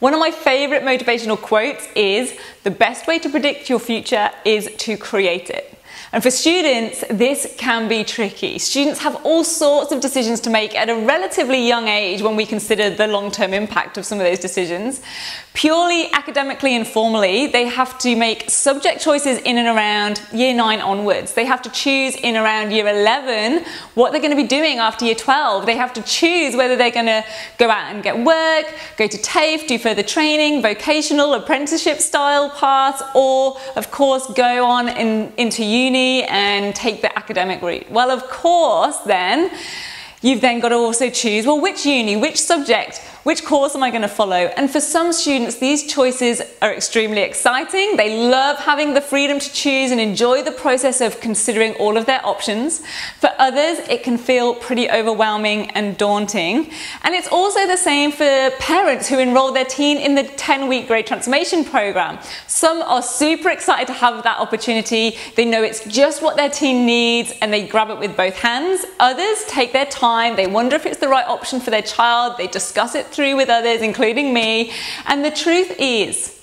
One of my favorite motivational quotes is the best way to predict your future is to create it. And for students, this can be tricky. Students have all sorts of decisions to make at a relatively young age when we consider the long-term impact of some of those decisions. Purely academically and formally, they have to make subject choices in and around year 9 onwards. They have to choose in around year 11 what they're going to be doing after year 12. They have to choose whether they're going to go out and get work, go to TAFE, do further training, vocational, apprenticeship style paths, or of course go on in, into uni and take the academic route? Well, of course, then, you've then got to also choose, well, which uni, which subject, which course am I going to follow? And for some students, these choices are extremely exciting. They love having the freedom to choose and enjoy the process of considering all of their options. For others, it can feel pretty overwhelming and daunting. And it's also the same for parents who enroll their teen in the 10 week grade transformation program. Some are super excited to have that opportunity. They know it's just what their teen needs and they grab it with both hands. Others take their time. They wonder if it's the right option for their child. They discuss it through with others, including me. And the truth is,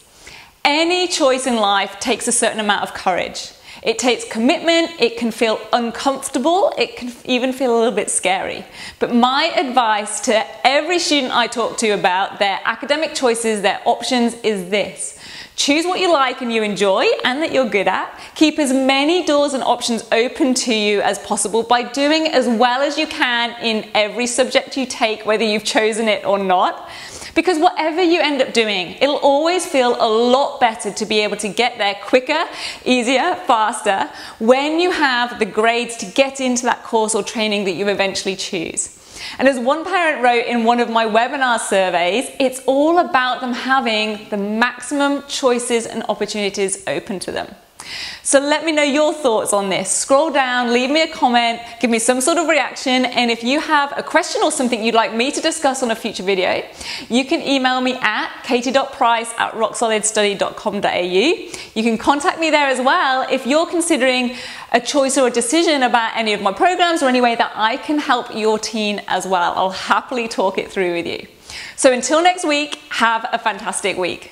any choice in life takes a certain amount of courage. It takes commitment, it can feel uncomfortable, it can even feel a little bit scary. But my advice to every student I talk to about their academic choices, their options, is this. Choose what you like and you enjoy and that you're good at. Keep as many doors and options open to you as possible by doing as well as you can in every subject you take, whether you've chosen it or not. Because whatever you end up doing, it'll always feel a lot better to be able to get there quicker, easier, faster when you have the grades to get into that course or training that you eventually choose. And as one parent wrote in one of my webinar surveys, it's all about them having the maximum choices and opportunities open to them. So let me know your thoughts on this. Scroll down, leave me a comment, give me some sort of reaction, and if you have a question or something you'd like me to discuss on a future video, you can email me at katie.price at rocksolidstudy.com.au. You can contact me there as well if you're considering a choice or a decision about any of my programs or any way that I can help your teen as well. I'll happily talk it through with you. So until next week, have a fantastic week.